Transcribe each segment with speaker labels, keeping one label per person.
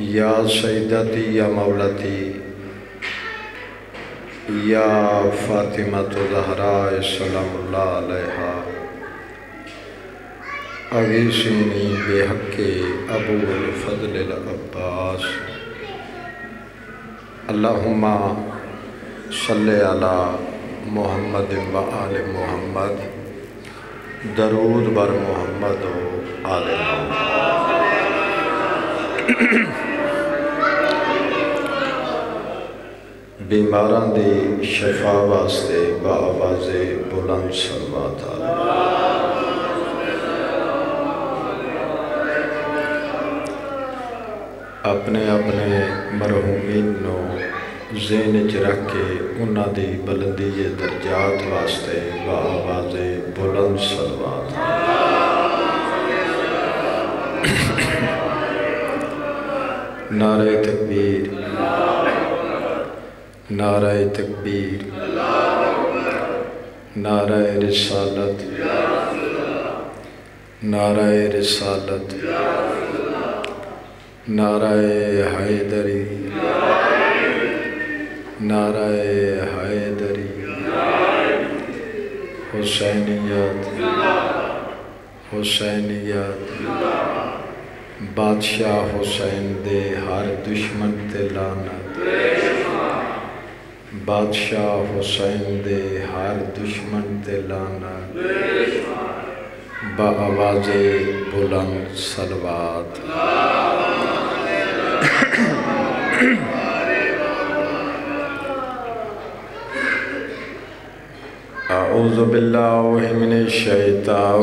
Speaker 1: या सईदती या मौलती, या फ़ातिमा तो जहरा सलामुल्लाह अलैहा। अगीसिनी बेहक़ अबूल फ़ज़ल अब्बास। अल्लाहुम्मा सल्ले अला मोहम्मद व आल मोहम्मद। दरूद बर मोहम्मद आल बीमारा की शफा वास्ते बावाजे बुलंद सलवात अपने अपने मरहूमीन जेन च रख के उन्होंने बुलंदी दर्जात वास्ते बावाजे बुलंद सलवात नारे तकबीर। नारा तकबीर। नारा रिसालत। नारा रिसालत। नारा हैदरी। नारा हैदरी। हुसैनियत। हुसैनियत। बादशाह हुसैन दे हर दुश्मन ते लानत। बादशाह हुसैन दे हर दुश्मन ते लाना। बाबाज बुलंद सलवात अऊज़बिल्लाह मिन शैतान।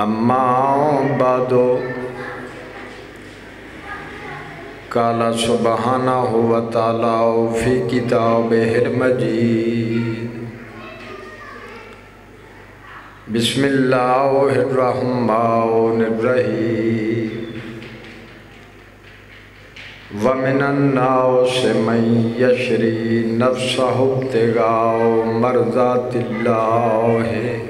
Speaker 1: अम्मा बादो काला सुबहाना हुआ ताला फ़ी किताब मजीद बिस्मिल्लाहिर्रहमानिर्रहीम। वमिनन्नाओ से मई यशरी नफ्सहुब्तगाओ मर्जातिल्लाह वल्लाहु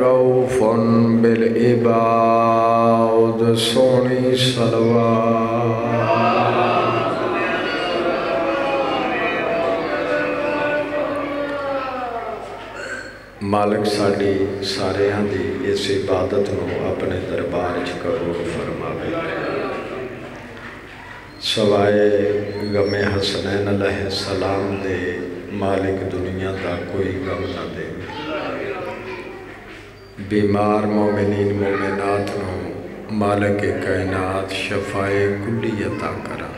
Speaker 1: रऊफुन बिल इबाद सोनी सलवा मालिक साड़ी सारिया की इस इबादत को अपने दरबार च कबूल फरमावे। सवाए गमे हसनैन अलह सलाम दे मालिक दुनिया का कोई गम ना दे। बीमार मोमिनीन मोमिनात मालिक कायनात शफाए कुलियता करा।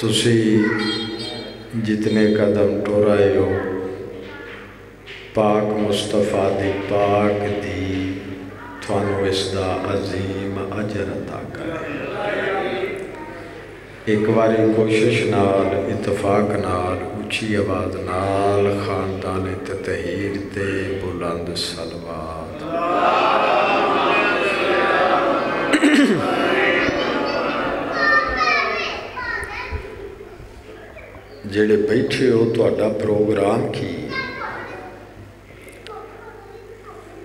Speaker 1: तुसी जितने कदम टोराए हो, पाक मुस्तफ़ा दी पाक दी थानू इसका अजीम अजर अता करे। एक बारी कोशिश नाल इतफाक नाल उची आवाज़ नाल खानदान तहीर ते ਬੁਲੰਦ ਸਲਵਾਤ ਜਿਹੜੇ ਬੈਠੇ ਹੋ ਤੁਹਾਡਾ ਪ੍ਰੋਗਰਾਮ ਕੀ?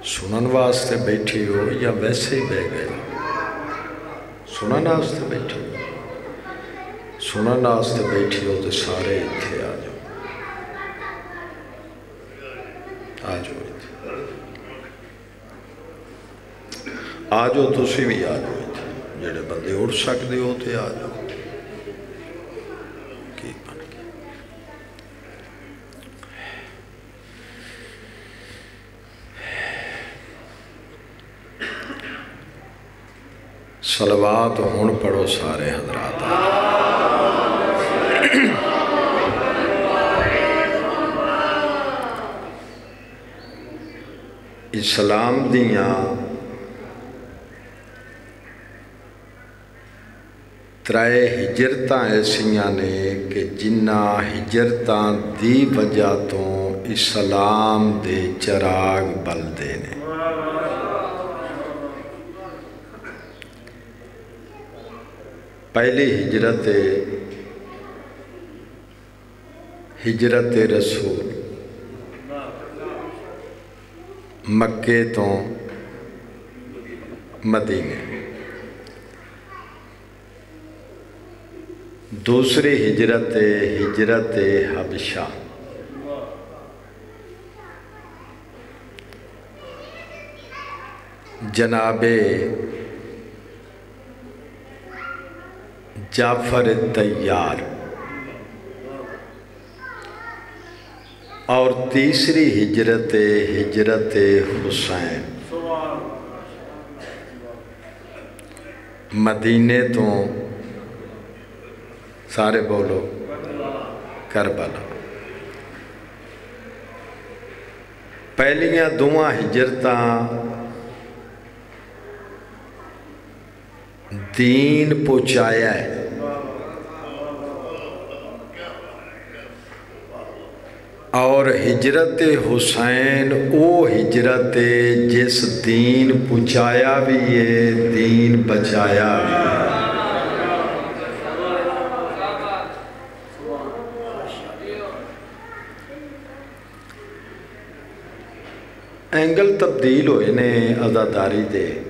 Speaker 1: ਸੁਣਨ ਵਾਸਤੇ ਬੈਠੇ ਹੋ ਜਾਂ ਵੈਸੇ ਹੀ ਬਹਿ ਗਏ? ਸੁਣਨ ਵਾਸਤੇ ਬੈਠੇ ਹੋ। ਸੁਣਨ ਵਾਸਤੇ ਬੈਠੇ ਹੋ ਤੇ ਸਾਰੇ ਇੱਥੇ ਆ ਜਾਓ। ਆ ਜਾਓ। जाओ आ जाओ आ जाओ तुम भी आ जाओ इतने जेडे बंदे उठ सकते हो तो आ जाओ सलवात हूँ पढ़ो सारे हजरात इस्लाम दिया त्रै हिजरत ऐसिया ने कि जिन्ना हिजरत की वजह तो इस्लाम दे चराग बलते हैं पहली हिजरत हिजरत रसूल मक्के तो मदीने दूसरी हिजरत हिजरत हबशा। जनाबे जाफ़र तैयार। और तीसरी हिजरत हिजरत हुसैन। मदीने तो सारे बोलो, कर करबला पहलिया दोव हिजरत, दीन पहुँचाया है। और हिजरत हुसैन वो हिजरत जिस दीन पहुँचाया भी है, दीन बचाया भी है। ਐਂਗਲ ਤਬਦੀਲ ਹੋਏ ਨੇ ਅਜ਼ਾਦਾਰੀ ਦੇ।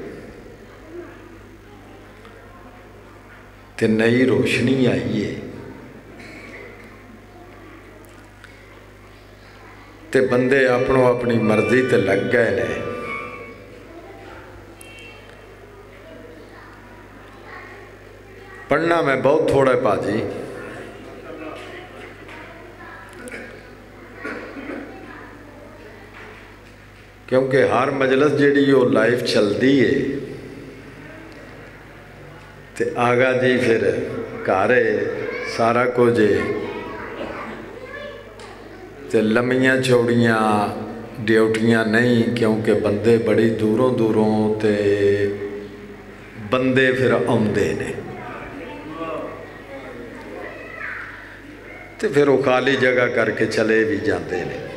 Speaker 1: ਤੇ ਨਈ ਰੋਸ਼ਨੀ ਆਈ ਏ। ਤੇ ਬੰਦੇ ਆਪਣੋ ਆਪਣੀ ਮਰਜ਼ੀ ਤੇ ਲੱਗ ਗਏ ਨੇ। ਪੜਨਾ ਮੈਂ ਬਹੁਤ ਥੋੜਾ ਭਾਜੀ। थोड़ा भाजी क्योंकि हर मजलस जी वो लाइव चलती है तो आगा जी फिर घर सारा कुछ तो लम्बिया चौड़िया ड्यूटियाँ नहीं क्योंकि बंदे बड़ी दूरों दूरों तो बंदे फिर आते ने तो फिर वो खाली जगह करके चले भी जाते हैं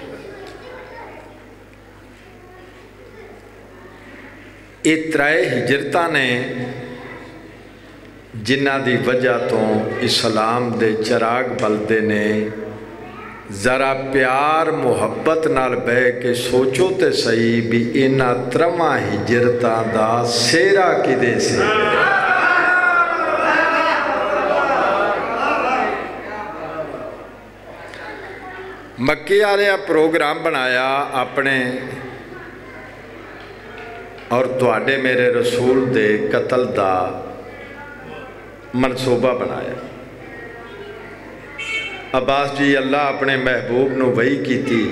Speaker 1: ये त्रै हिजरत ने जिन्हों की वजह तो इस्लाम के चराग बलते ने ज़रा प्यार मुहब्बत नाल बह के सोचो तो सही भी इन्हों त्रवा हिजरतों का सेहरा कि से मक्के वाले प्रोग्राम बनाया अपने और थोड़े मेरे रसूल के कतल का मनसूबा बनाया अब्बास जी अल्लाह अपने महबूब न वही की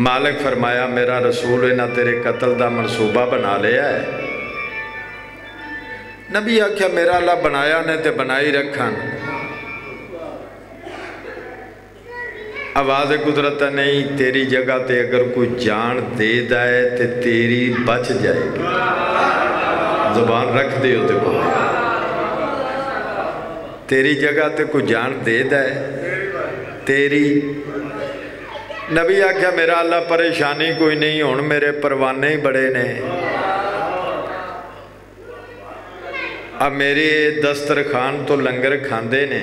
Speaker 1: मालिक फरमाया मेरा रसूल इन्हें तेरे कतल का मनसूबा बना लिया है नबी आख्या मेरा अल्लाह बनाया ने तो बनाई रखन आवाज़ कुदरत नहीं, तेरी जगह ते अगर कोई जान दे दाए तो तेरी बच जाएगी। ज़ुबान रख दे तेरी जगह ते कोई जान दे दे तेरी। नबी आख्या, मेरा अल्लाह परेशानी कोई नहीं हूँ मेरे परवाने ही बड़े ने। अब मेरे दस्तरखान तो लंगर खाते ने।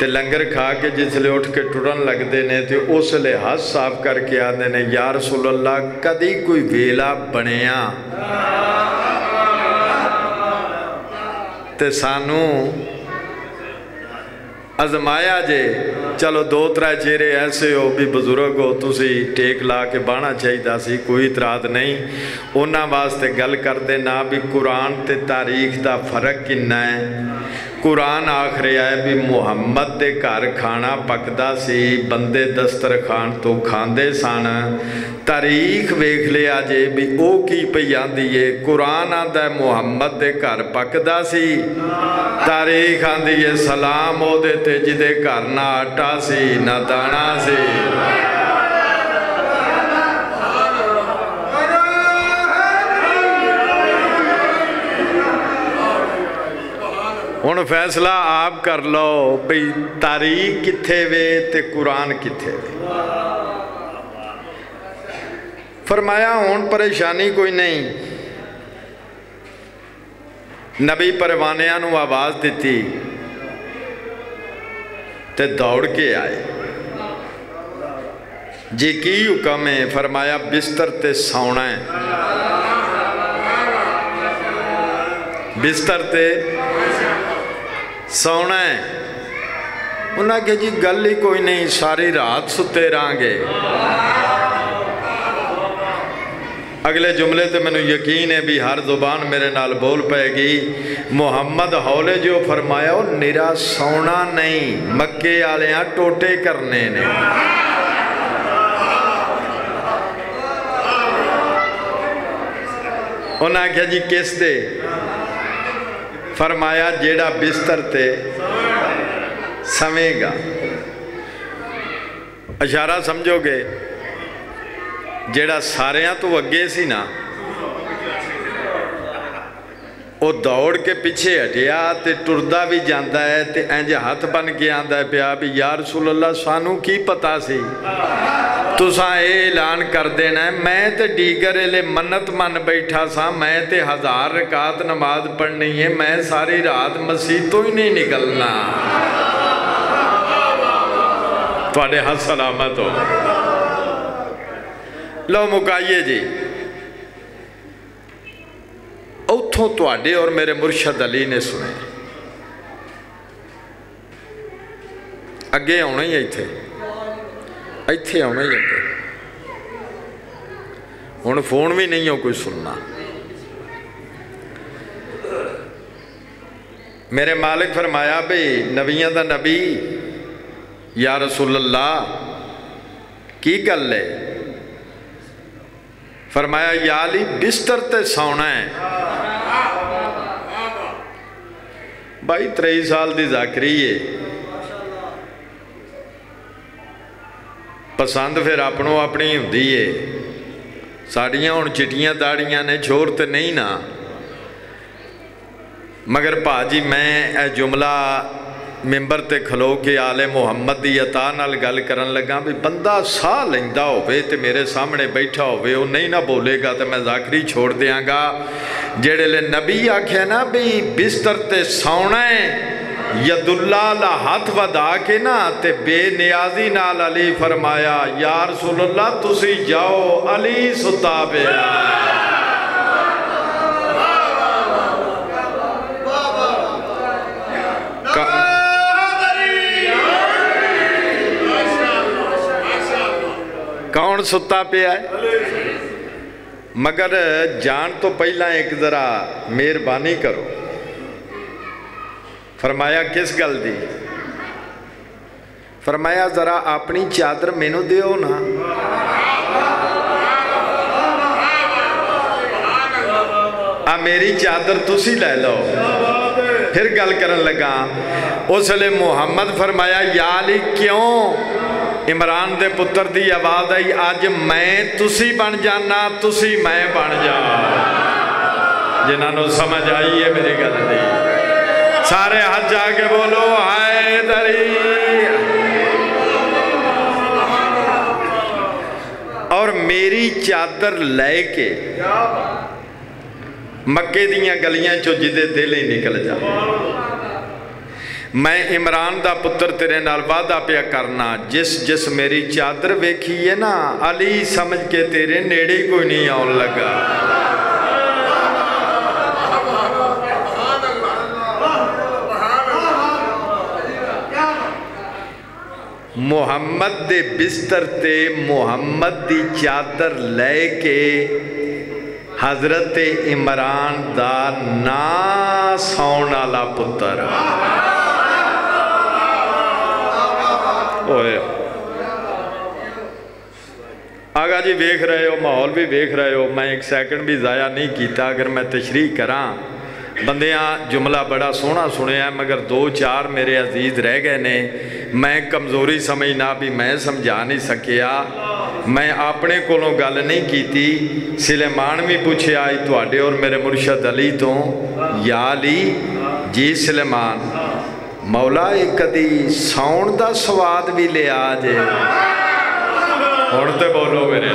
Speaker 1: ਤੇ ਲੰਗਰ ਖਾ ਕੇ ਜਿਸਲੇ ਉੱਠ ਕੇ ਟੁਰਨ ਲੱਗਦੇ ਨੇ ਤੇ ਉਸਲੇ ਹੱਥ ਸਾਫ਼ ਕਰਕੇ ਆਉਂਦੇ ਨੇ ਯਾ ਰਸੂਲ ਅੱਲਾ ਕਦੀ ਕੋਈ ਵੇਲਾ ਬਣਿਆ ਤੇ ਸਾਨੂੰ ਅਜ਼ਮਾਇਆ ਜੇ ਚਲੋ ਦੋ ਤਰਾ ਚਿਹਰੇ ਐਸੇ ਹੋ ਵੀ ਬਜ਼ੁਰਗ ਹੋ ਤੁਸੀਂ ਟੇਕ ਲਾ ਕੇ ਬਾਣਾ ਚਾਹੀਦਾ ਸੀ ਕੋਈ ਇਤਰਾਜ਼ ਨਹੀਂ ਉਹਨਾਂ ਵਾਸਤੇ ਗੱਲ ਕਰਦੇ ਨਾ ਵੀ ਕੁਰਾਨ ਤੇ ਤਾਰੀਖ ਦਾ ਫਰਕ ਕਿੰਨਾ ਹੈ ਕੁਰਾਨ ਆਖ ਰਿਹਾ ਹੈ ਵੀ ਮੁਹੰਮਦ ਦੇ ਘਰ ਖਾਣਾ ਪੱਕਦਾ ਸੀ, ਬੰਦੇ ਦਸਤਰਖਾਨ ਤੋਂ ਖਾਂਦੇ ਸਨ। ਤਾਰੀਖ ਵੇਖ ਲਿਆ ਜੇ ਵੀ ਉਹ ਕੀ ਪਈ ਆਂਦੀ ਏ। ਕੁਰਾਨ ਆਂਦਾ ਮੁਹੰਮਦ ਦੇ ਘਰ ਪੱਕਦਾ ਸੀ। ਤਾਰੀਖ ਆਂਦੀ ਏ ਸਲਾਮ ਉਹਦੇ ਤੇ ਜਿਹਦੇ ਘਰ ਨਾ ਆਟਾ ਸੀ, ਨਾ ਦਾਣਾ ਸੀ। ਹੁਣ ਫੈਸਲਾ ਆਪ ਕਰ ਲਓ ਵੀ ਤਾਰੀਖ ਕਿੱਥੇ ਵੇ ਤੇ ਕੁਰਾਨ ਕਿੱਥੇ ਵੇ ਫਰਮਾਇਆ ਹੁਣ ਪਰੇਸ਼ਾਨੀ ਕੋਈ ਨਹੀਂ ਨਬੀ ਪਰਵਾਨਿਆਂ ਨੂੰ ਆਵਾਜ਼ ਦਿੱਤੀ ਤੇ ਦੌੜ ਕੇ ਆਏ ਜੀ ਕੀ ਹੁਕਮ ਹੈ ਫਰਮਾਇਆ ਬਿਸਤਰ ਤੇ ਸੌਣਾ ਹੈ ਬਿਸਤਰ ਤੇ ਸੌਣਾ ਹੈ ਉਹਨਾਂ ਕੇ ਜੀ ਗੱਲ ਹੀ ਕੋਈ ਨਹੀਂ ਸਾਰੀ ਰਾਤ ਸੁੱਤੇ ਰਾਂਗੇ ਅਗਲੇ ਜੁਮਲੇ ਤੇ ਮੈਨੂੰ ਯਕੀਨ ਹੈ ਵੀ ਹਰ ਜ਼ੁਬਾਨ ਮੇਰੇ ਨਾਲ ਬੋਲ ਪਏਗੀ ਮੁਹੰਮਦ ਹੌਲੇ ਜੋ ਫਰਮਾਇਆ ਉਹ ਨਿਰਾ ਸੌਣਾ ਨਹੀਂ ਮੱਕੇ ਵਾਲਿਆਂ ਟੋਟੇ ਕਰਨੇ ਨੇ ਉਹਨਾਂ ਆਖਿਆ ਜੀ ਕਿਸ ਤੇ ਫਰਮਾਇਆ ਜਿਹੜਾ ਬਿਸਤਰ ਤੇ ਸਵੇਗਾ। ਇਸ਼ਾਰਾ ਸਮਝੋਗੇ ਜਿਹੜਾ ਸਾਰਿਆਂ ਤੋਂ ਅੱਗੇ ਸੀ ਨਾ ਉਹ ਦੌੜ ਕੇ ਪਿੱਛੇ ਹਟਿਆ ਤੇ ਟੁਰਦਾ ਵੀ ਜਾਂਦਾ ਹੈ ਤੇ ਇੰਜ ਹੱਥ ਬਨ ਕੇ ਆਂਦਾ ਪਿਆ ਵੀ ਯਾ ਰਸੂਲ ਅੱਲਾ ਸਾਨੂੰ ਕੀ ਪਤਾ ਸੀ ਤੁਸਾਂ ਇਹ ਐਲਾਨ ਕਰ ਦੇਣਾ ਮੈਂ ਤੇ ਡੀਗਰ ਇਹਲੇ ਮੰਨਤ ਮੰਨ ਬੈਠਾ ਸਾਂ ਮੈਂ ਤੇ ਹਜ਼ਾਰ ਰਕਾਤ ਨਮਾਜ਼ ਪੜ੍ਹਨੀ ਹੈ ਮੈਂ ਸਾਰੀ ਰਾਤ ਮਸਜਿਦ ਤੋਂ ਹੀ ਨਹੀਂ ਨਿਕਲਣਾ ਤੁਹਾਡੇ ਹੱਥ ਸਲਾਮਤ ਹੋ ਲਓ ਮੁਕਾਈਏ ਜੀ ਉਥੋਂ ਤੁਹਾਡੇ ਔਰ ਮੇਰੇ ਮੁਰਸ਼ਦ ਅਲੀ ਨੇ ਸੁਣੇ ਅੱਗੇ ਆਉਣਾ ਹੀ ਇੱਥੇ ਇੱਥੇ ਆਉਣਾ ਹੀ ਅੱਗੇ ਹੁਣ ਫੋਨ ਵੀ ਨਹੀਂ ਹੋ ਕੋਈ ਸੁਣਨਾ ਮੇਰੇ ਮਾਲਿਕ ਫਰਮਾਇਆ ਵੀ ਨਬੀਆਂ ਦਾ ਨਬੀ ਯਾ ਰਸੂਲ ਅੱਲਾ ਕੀ ਗੱਲ ਹੈ फरमाया, याली बिस्तर ते सौना है। भाई, त्रेई साल की जाकरी है। पसंद फिर अपनो अपनी होंगी है। साड़िया हूँ चिटिया दाड़िया ने, छोर तो नहीं ना। मगर भाजी, मैं यह जुमला ਮੈਂਬਰ ਤੇ ਖਲੋ ਕੇ ਆਲੇ ਮੁਹੰਮਦ ਦੀ ਅਤਾ ਨਾਲ ਗੱਲ ਕਰਨ ਲੱਗਾ ਵੀ ਬੰਦਾ ਸਾਹ ਲੈਂਦਾ ਹੋਵੇ ਤੇ ਮੇਰੇ ਸਾਹਮਣੇ ਬੈਠਾ ਹੋਵੇ ਉਹ ਨਹੀਂ ਨਾ ਬੋਲੇਗਾ ਤੇ ਮੈਂ ਜ਼ਾਕਰੀ ਛੋੜ ਦਿਆਂਗਾ ਜਿਹੜੇ ਲੈ ਨਬੀ ਆਖਿਆ ਨਾ ਵੀ ਬਿਸਤਰ ਤੇ ਸੌਣਾ ਹੈ ਯਦੁੱਲਾ ਲਾ ਹੱਥ ਵਧਾ ਕੇ ਨਾ ਤੇ ਬੇਨਿਆਜ਼ੀ ਨਾਲ ਅਲੀ ਫਰਮਾਇਆ ਯਾ ਰਸੂਲ ਅੱਲਾ ਤੁਸੀਂ ਜਾਓ ਅਲੀ ਸੁਤਾ ਕੌਣ ਸੁੱਤਾ ਪਿਆ ਹੈ ਮਗਰ ਜਾਣ ਤੋਂ ਪਹਿਲਾਂ ਇੱਕ ਜ਼ਰਾ ਮਿਹਰਬਾਨੀ ਕਰੋ ਫਰਮਾਇਆ ਕਿਸ ਗੱਲ ਦੀ ਫਰਮਾਇਆ ਜ਼ਰਾ ਆਪਣੀ ਚਾਦਰ ਮੈਨੂੰ ਦਿਓ ਨਾ ਆ ਮੇਰੀ ਚਾਦਰ ਤੁਸੀਂ ਲੈ ਲਓ ਫਿਰ ਗੱਲ ਕਰਨ ਲੱਗਾ ਉਸ ਵੇਲੇ ਮੁਹੰਮਦ ਫਰਮਾਇਆ ਯਾ ਅਲੀ ਕਿਉਂ ਇਮਰਾਨ ਦੇ ਪੁੱਤਰ ਦੀ ਆਵਾਜ਼ ਆਈ ਅੱਜ ਮੈਂ ਤੁਸੀਂ ਬਣ ਜਾਣਾ ਤੁਸੀਂ ਮੈਂ ਬਣ ਜਾ ਜਿਨ੍ਹਾਂ ਨੂੰ ਸਮਝ ਆਈ ਹੈ ਮੇਰੀ ਗੱਲ ਦੀ ਸਾਰੇ ਹੱਥ ਜਾ ਕੇ ਬੋਲੋ ਹਾਏ ਦਰੀ ਔਰ ਮੇਰੀ ਚਾਦਰ ਲੈ ਕੇ ਮੱਕੇ ਦੀਆਂ ਗਲੀਆਂ ਚੋਂ ਜਿਹਦੇ ਦਿਲ ਹੀ ਨਿਕਲ मैं इमरान का पुत्र तेरे नाल वादा पिया करना। जिस जिस मेरी चादर वेखी है ना, अली समझ के तेरे नेड़े कोई नहीं आन लगा। मुहम्मद दे बिस्तर ते मुहम्मद दी चादर लैके हज़रत इमरान दा ना वाला पुत्र। आगा जी वेख रहे हो, माहौल भी वेख रहे हो। मैं एक सैकंड भी ज़ाया नहीं किया अगर मैं तशरी करा। बंदियाँ, जुमला बड़ा सोहना सुनिया मगर दो चार मेरे अज़ीज़ रह गए ने। मैं कमज़ोरी समझना भी मैं समझा नहीं सकिया मैं अपने को गल नहीं की सिलेमान भी पूछे आई थोड़े और मेरे मुर्शद अली तो? या अली? जी, सिलेमान। मौला कदी साउण का स्वाद भी लिया जे। हूँ तो बोलो मेरे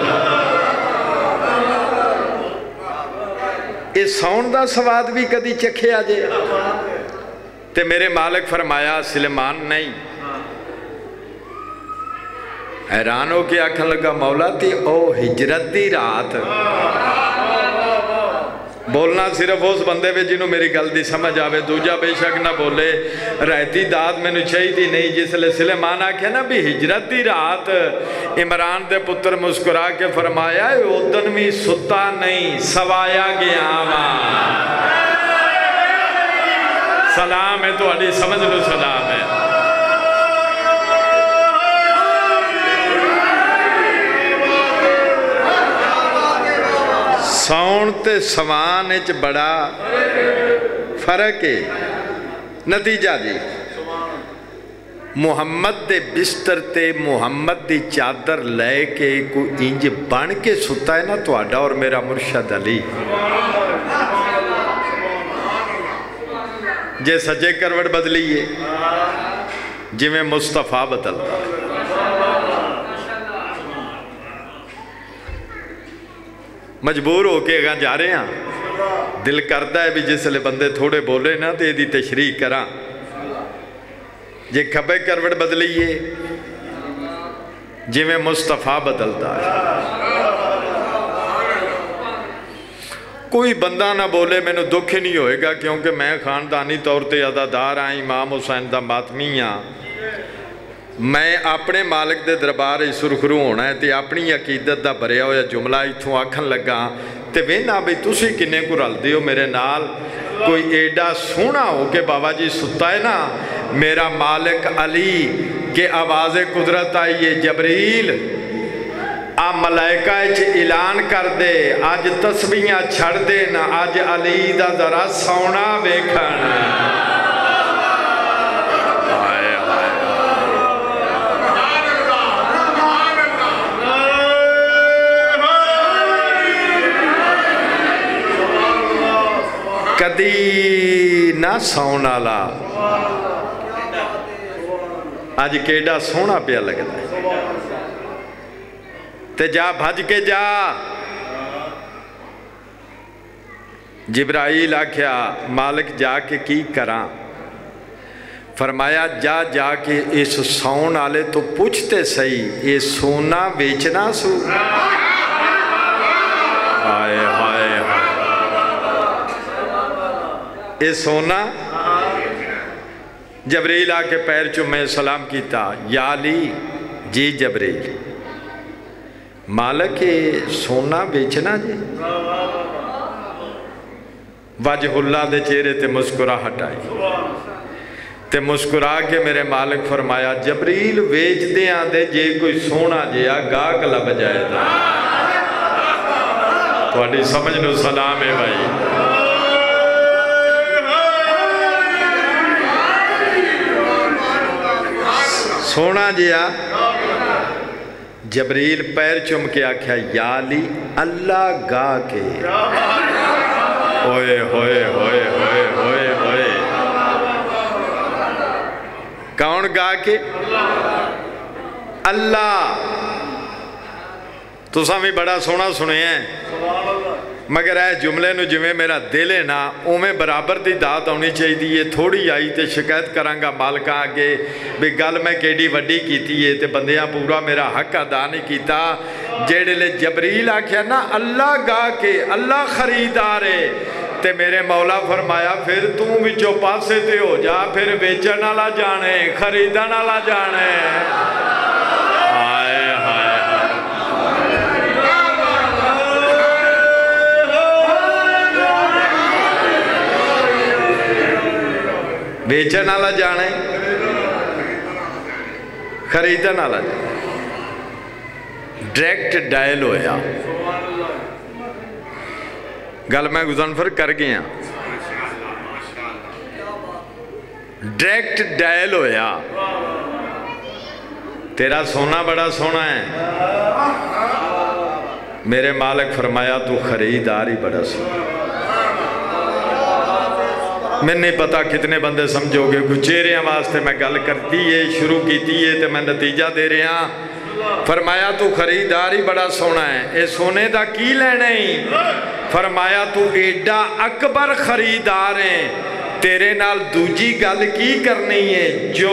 Speaker 1: ये साउण का स्वाद भी कदी चखिया जे। ते मेरे मालिक फरमाया सिलेमान नहीं। हैरान हो के आखन लगा मौला ती ओ हिजरत की रात। बोलना सिर्फ़ उस बंदे में जिन्हों मेरी गल की समझ आए दूजा बेशक ना बोले रायती दात मैनू चाहिए नहीं जिसले सिलेमान आख्या ना भी हिजरत की रात इमरान के पुत्र मुस्कुरा के फरमाया उदन भी सुता नहीं सवाया गया वा सलाम है तो समझ लो है सौन ते सवान च बड़ा फ़र्क है नतीजा जी मुहम्मद के बिस्तर ते मुहम्मद की चादर लैके कोई इंज बन के सुता है ना थोड़ा और मेरा मुर्शद अली जे सजे करवट बदलीए जिमें मुस्तफ़ा मजबूर होके अगर जा रहे हैं, दिल करता है भी जिसले बंदे थोड़े बोले ना तो यदि तशरी करा। जे खबे करवट बदलीए जिमें मुस्तफ़ा बदलता है। कोई बंदा ना बोले, मैंने दुख ही नहीं होएगा क्योंकि मैं खानदानी तौर पर अदादार हाँ इमाम हुसैन का मातमी हाँ मैं अपने मालिक के दरबार सुरखरू होना है तो अपनी अकीदत का भरिया हुआ जुमला इतों आखन लगा तो वेना बी तुम किन्ने को रलते हो मेरे नाल कोई एडा सोहना हो के बाबा जी सुता है ना मेरा मालिक अली के आवाज़ कुदरत आई है जबरील आ मलायका ऐलान कर दे अज तस्वीर छड़ दे ना अज अली का जरा सौना वेखन कदी ना सौन आला अज केडा सोहना पिया लगता ते जा भज के जा जिब्राइल आख्या मालिक जाके की करा फरमाया जा जाके इस सौन आले तो पूछते सही ये सोना बेचना सू हाय हाय ये सोना, जबरील आके पैर चुमे, सलाम किया याली जी जबरील। मालक सोना बेचना जी। वजहुल्ला चेहरे ते मुस्कुराहट आई। ते मुस्कुरा के मेरे मालिक फरमाया, जबरील वेचद दे जे कोई सोना जिहा गाहक लब जाए थोड़ी समझ नो सलाम है सोना जिया जबरील पैर चुम के आख्या याली अल्लाह गा के होए होए होए होए होए होए कौन गा के अल्लाह तुसा भी बड़ा सोहना सुने ਮਗਰ ਇਹ ਜੁਮਲੇ ਨੂੰ ਜਿਵੇਂ ਮੇਰਾ ਦਿਲ ਹੈ ਨਾ ਉਵੇਂ ਬਰਾਬਰ ਦੀ ਦਾਤ ਆਉਣੀ ਚਾਹੀਦੀ ਏ ਥੋੜੀ ਆਈ ਤੇ ਸ਼ਿਕਾਇਤ ਕਰਾਂਗਾ ਮਾਲਕਾਂ ਅੱਗੇ ਵੀ ਗੱਲ ਮੈਂ ਕਿਹੜੀ ਵੱਡੀ ਕੀਤੀ ਏ ਤੇ ਬੰਦਿਆਂ ਪੂਰਾ ਮੇਰਾ ਹੱਕ ਅਦਾ ਨਹੀਂ ਕੀਤਾ ਜਿਹੜੇ ਲੈ ਜਬਰੀਲ ਆਖਿਆ ਨਾ ਅੱਲਾ ਗਾ ਕੇ ਅੱਲਾ ਖਰੀਦਾਰ ਏ ਤੇ ਮੇਰੇ ਮੌਲਾ ਫਰਮਾਇਆ ਫਿਰ ਤੂੰ ਵਿੱਚੋਂ ਪਾਸੇ ਤੇ ਹੋ ਜਾ ਫਿਰ ਵੇਚਣ ਵਾਲਾ ਜਾਣੇ ਖਰੀਦਣ ਵਾਲਾ ਜਾਣੇ बेचण आला जाने खरीद आला जाने। डायरेक्ट डायल होया। गल मैं गुजनफर कर गया। डायरेक्ट डायल होया। तेरा सोना बड़ा सोना है। मेरे मालिक फरमाया, तू खरीदार ही बड़ा सोना मैं नहीं पता कितने बंदे समझोगे। कुछ वास्ते मैं गल करती है, शुरू की है तो मैं नतीजा दे रहा। फरमाया, तू खरीदार ही बड़ा सोना है। ये सोने का की लैना है? फरमाया, तू एडा अकबर खरीदार है। तेरे नाल दूजी गल की करनी है? जो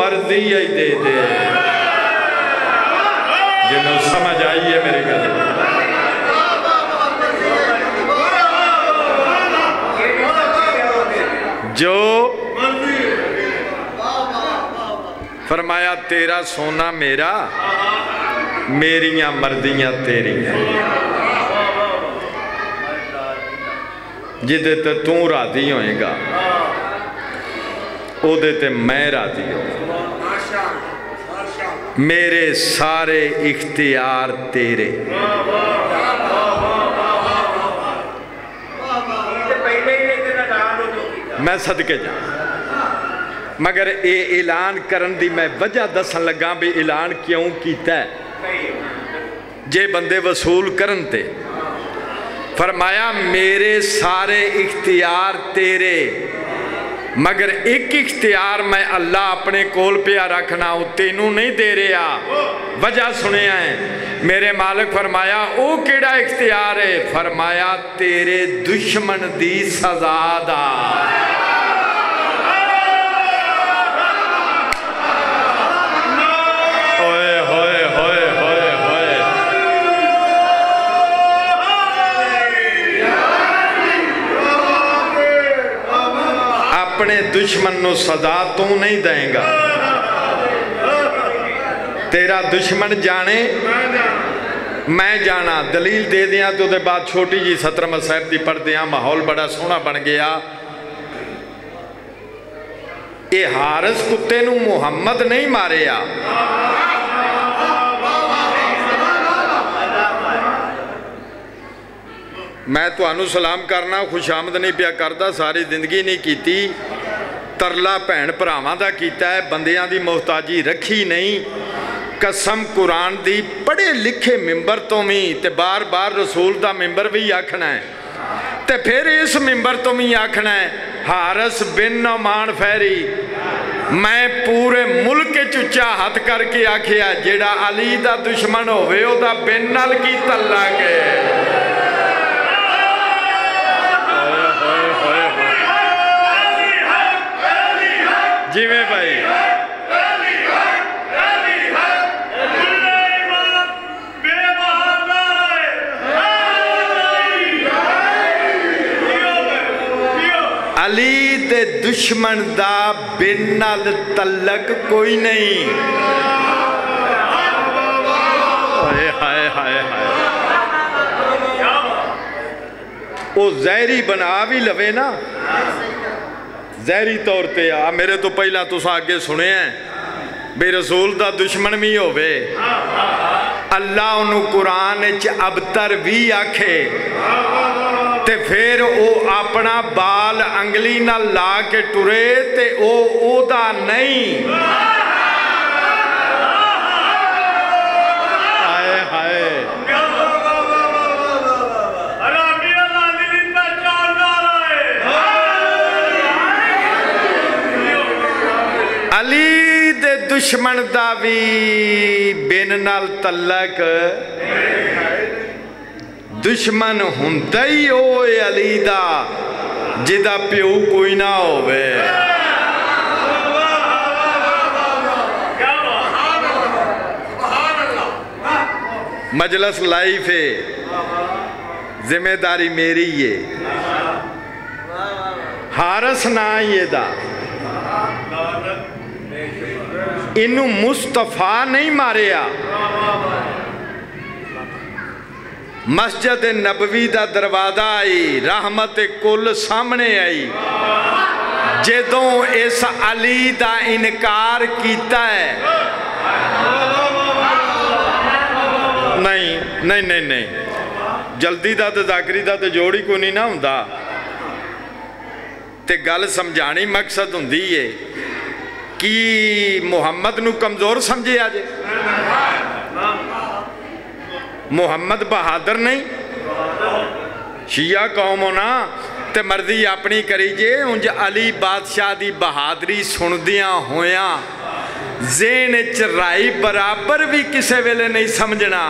Speaker 1: मर्ज़ी ही दे दे। समझ आई है मेरी गल। जो फरमाया, तेरा सोना मेरा, मेरिया मर्दियाँ तेरिया। जिदे ते तू राधी होएगा, ओदे ते मैं राधी हो मेरे सारे इख्तियार तेरे। मैं सदके जा मगर ये ऐलान करन दी मैं वजह दसन लगा भी ऐलान क्यों किया जे बंदे वसूल कर फरमाया, मेरे सारे इख्तियार तेरे। ਮਗਰ ਇੱਕ ਇਖਤਿਆਰ ਮੈਂ ਅੱਲਾ ਆਪਣੇ ਕੋਲ ਪਿਆ ਰੱਖਣਾ ਉਹ ਤੈਨੂੰ ਨਹੀਂ ਦੇ ਰਿਹਾ ਵਜ੍ਹਾ ਸੁਣਿਆ ਹੈ ਮੇਰੇ ਮਾਲਕ ਫਰਮਾਇਆ ਉਹ ਕਿਹੜਾ ਇਖਤਿਆਰ ਹੈ ਫਰਮਾਇਆ ਤੇਰੇ ਦੁਸ਼ਮਣ ਦੀ ਸਜ਼ਾ ਦਾ ਆਪਣੇ ਦੁਸ਼ਮਣ ਨੂੰ ਸਜ਼ਾ ਤੂੰ ਨਹੀਂ ਦੇਂਗਾ ਤੇਰਾ ਦੁਸ਼ਮਣ ਜਾਣੇ ਮੈਂ ਜਾਣਾ ਦਲੀਲ ਦੇ ਦਿਆਂ ਤੇ ਉਹਦੇ ਬਾਅਦ ਛੋਟੀ ਜੀ ਸਤਰਮ ਸਾਹਿਬ ਦੀ ਪੜਦੇ ਆ ਮਾਹੌਲ ਬੜਾ ਸੋਹਣਾ ਬਣ ਗਿਆ ਇਹ ਹਾਰਸ ਕੁੱਤੇ ਨੂੰ ਮੁਹੰਮਦ ਨਹੀਂ ਮਾਰਿਆ ਮੈਂ ਤੁਹਾਨੂੰ ਸਲਾਮ ਕਰਨਾ ਖੁਸ਼ਾਮਦ ਨਹੀਂ ਪਿਆ ਕਰਦਾ ਸਾਰੀ ਜ਼ਿੰਦਗੀ ਨਹੀਂ ਕੀਤੀ ਤਰਲਾ ਭੈਣ ਭਰਾਵਾਂ ਦਾ ਕੀਤਾ ਹੈ, ਬੰਦਿਆਂ ਦੀ ਮੁਹਤਾਜੀ ਰੱਖੀ ਨਹੀਂ। ਕਸਮ ਕੁਰਾਨ ਦੀ ਪੜ੍ਹੇ ਲਿਖੇ ਮੈਂਬਰ ਤੋਂ ਵੀ ਤੇ ਬਾਰ-ਬਾਰ ਰਸੂਲ ਦਾ ਮੈਂਬਰ ਵੀ ਆਖਣਾ ਹੈ। ਤੇ ਫਿਰ ਇਸ ਮੈਂਬਰ ਤੋਂ ਵੀ ਆਖਣਾ ਹੈ, ਹਾਰਸ ਬਿਨ ਨਮਾਨ ਫੈਰੀ, ਮੈਂ ਪੂਰੇ ਮੁਲਕ ਚ ਉੱਚਾ ਹੱਥ ਕਰਕੇ ਆਖਿਆ, ਜਿਹੜਾ ਅਲੀ ਦਾ ਦੁਸ਼ਮਣ ਹੋਵੇ, ਉਹਦਾ ਬਿਨ ਨਾਲ ਕੀ ਤੱਲਾਂਗੇ ਜਿਵੇਂ ਭਾਈ ਅਲੀ ਦੇ ਦੁਸ਼ਮਣ ਦਾ ਬਿਨ ਨਾਲ ਤਲਕ ਕੋਈ ਨਹੀਂ ਹਾਏ ਹਾਏ ਹਾਏ ਹਾਏ ਉਹ ਜ਼ਹਿਰੀ ਬਣਾ ਵੀ ਲਵੇ ਨਾ ਜ਼ਹਿਰੀ ਤੌਰ ਤੇ ਆ ਮੇਰੇ ਤੋਂ ਪਹਿਲਾਂ ਤੁਸੀਂ ਅੱਗੇ ਸੁਣਿਆ ਵੀ ਰਸੂਲ ਦਾ ਦੁਸ਼ਮਣ ਵੀ ਹੋਵੇ ਅੱਲਾ ਉਹਨੂੰ ਕੁਰਾਨ ਵਿੱਚ ਅਬਤਰ ਵੀ ਆਖੇ ਤੇ ਫਿਰ ਉਹ ਆਪਣਾ ਬਾਲ ਅੰਗਲੀ ਨਾਲ ਲਾ ਕੇ ਟੁਰੇ ਤੇ ਉਹ ਉਹਦਾ ਨਹੀਂ ਅਲੀ ਦੇ ਦੁਸ਼ਮਣ ਦਾ ਵੀ ਬਿਨ ਨਾਲ ਤਲਕ ਦੁਸ਼ਮਣ ਹੁੰਦਾ ਹੀ ਉਹ ਅਲੀ ਦਾ, ਜਿਹਦਾ ਪਿਓ ਕੋਈ ਨਾ ਹੋਵੇ। ਮਜਲਸ ਲਾਈਫ ਏ। ਜ਼ਿੰਮੇਦਾਰੀ ਮੇਰੀ ਏ। ਹਾਰਸ ਨਾ ਇਹਦਾ। दा इनू मुस्तफ़ा नहीं मारिया मस्जिद नबवी का दरवाज़ा आई रहमत कुल सामने आई जो इस अली का इनकार किया है नहीं नहीं नहीं नहीं जल्दी का तो जाकरी का तो जोड़ ही को नहीं ना होंगे तो गल समझानी मकसद होंगी है कि मुहम्मद कमज़ोर समझे अज मुहम्मद बहादुर नहीं। शिया कौम होना तो मर्ज़ी अपनी करी जे, उंज अली बादशाह की बहादरी सुनदिया होया। जेन चराई बराबर भी किसी वेले नहीं समझना